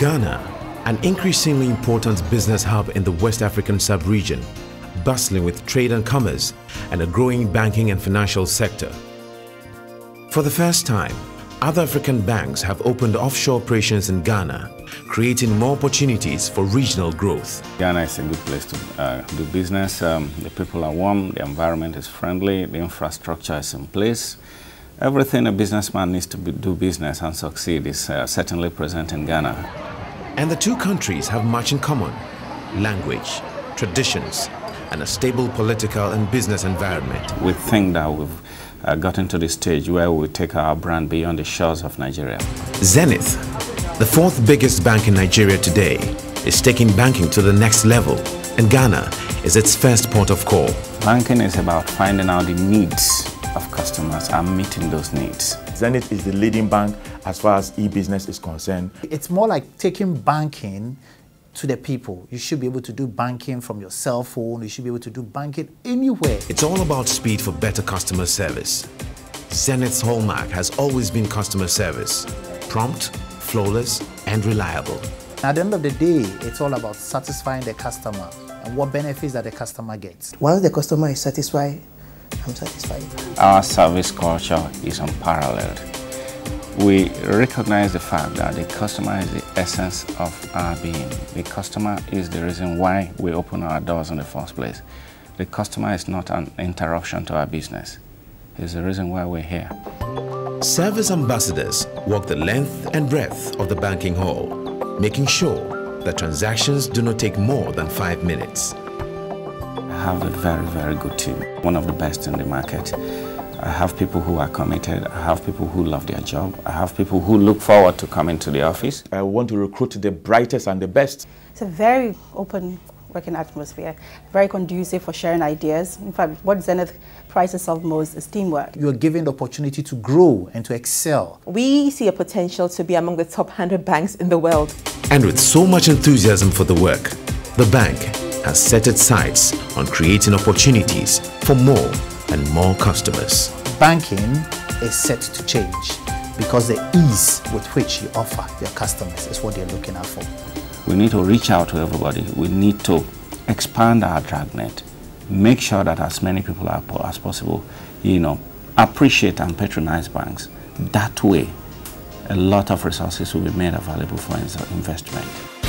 Ghana, an increasingly important business hub in the West African sub-region, bustling with trade and commerce and a growing banking and financial sector. For the first time, other African banks have opened offshore operations in Ghana, creating more opportunities for regional growth. Ghana is a good place to uh, do business. Um, the people are warm, the environment is friendly, the infrastructure is in place. Everything a businessman needs to be, do business and succeed is uh, certainly present in Ghana. And the two countries have much in common language, traditions, and a stable political and business environment. We think that we've uh, gotten to the stage where we take our brand beyond the shores of Nigeria. Zenith, the fourth biggest bank in Nigeria today, is taking banking to the next level, and Ghana is its first port of call. Banking is about finding out the needs customers and meeting those needs. Zenith is the leading bank as far as e-business is concerned. It's more like taking banking to the people. You should be able to do banking from your cell phone. You should be able to do banking anywhere. It's all about speed for better customer service. Zenith's hallmark has always been customer service. Prompt, flawless, and reliable. At the end of the day, it's all about satisfying the customer and what benefits that the customer gets. Once the customer is satisfied, I'm satisfied. Our service culture is unparalleled. We recognize the fact that the customer is the essence of our being. The customer is the reason why we open our doors in the first place. The customer is not an interruption to our business. It's the reason why we're here. Service ambassadors walk the length and breadth of the banking hall, making sure that transactions do not take more than five minutes. I have a very, very good team, one of the best in the market. I have people who are committed. I have people who love their job. I have people who look forward to coming to the office. I want to recruit the brightest and the best. It's a very open working atmosphere, very conducive for sharing ideas. In fact, what Zenith prices of most is teamwork. You're given the opportunity to grow and to excel. We see a potential to be among the top 100 banks in the world. And with so much enthusiasm for the work, the bank has set its sights on creating opportunities for more and more customers. Banking is set to change because the ease with which you offer your customers is what they're looking out for. We need to reach out to everybody. We need to expand our dragnet, make sure that as many people as possible, you know, appreciate and patronize banks. That way, a lot of resources will be made available for investment.